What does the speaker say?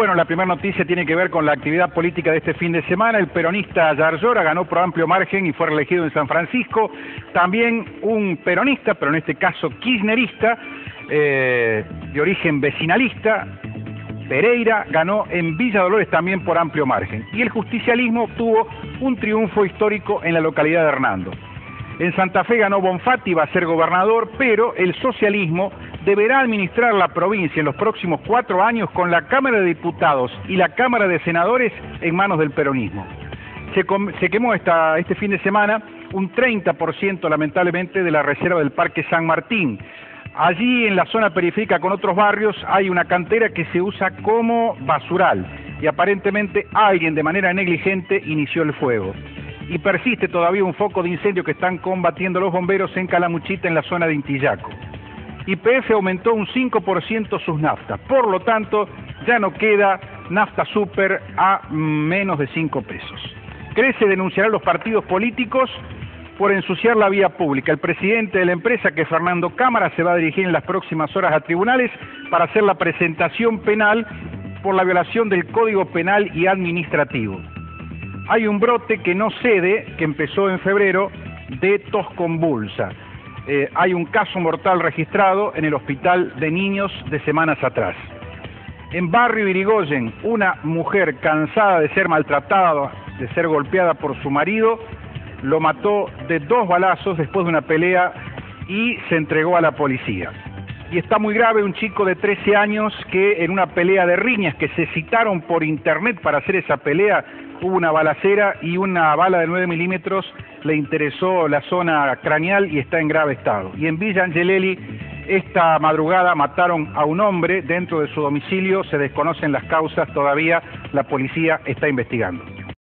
Bueno, la primera noticia tiene que ver con la actividad política de este fin de semana. El peronista Yarlora ganó por amplio margen y fue reelegido en San Francisco. También un peronista, pero en este caso kirchnerista, eh, de origen vecinalista, Pereira, ganó en Villa Dolores también por amplio margen. Y el justicialismo obtuvo un triunfo histórico en la localidad de Hernando. En Santa Fe ganó Bonfatti, va a ser gobernador, pero el socialismo deberá administrar la provincia en los próximos cuatro años con la Cámara de Diputados y la Cámara de Senadores en manos del peronismo. Se, quemó este fin de semana un 30% lamentablemente de la reserva del Parque San Martín. Allí en la zona periférica con otros barrios hay una cantera que se usa como basural y aparentemente alguien de manera negligente inició el fuego. Y persiste todavía un foco de incendio que están combatiendo los bomberos en Calamuchita en la zona de Intillaco. YPF aumentó un 5% sus naftas. Por lo tanto, ya no queda nafta super a menos de 5 pesos. Crece denunciará a los partidos políticos por ensuciar la vía pública. El presidente de la empresa, que es Fernando Cámara, se va a dirigir en las próximas horas a tribunales para hacer la presentación penal por la violación del Código Penal y Administrativo. Hay un brote que no cede, que empezó en febrero, de tos convulsa. Eh, hay un caso mortal registrado en el hospital de niños de semanas atrás. En Barrio Irigoyen, una mujer cansada de ser maltratada, de ser golpeada por su marido, lo mató de dos balazos después de una pelea y se entregó a la policía. Y está muy grave un chico de 13 años que en una pelea de riñas que se citaron por internet para hacer esa pelea, hubo una balacera y una bala de 9 milímetros le interesó la zona craneal y está en grave estado. Y en Villa Angelelli, esta madrugada mataron a un hombre dentro de su domicilio, se desconocen las causas todavía, la policía está investigando.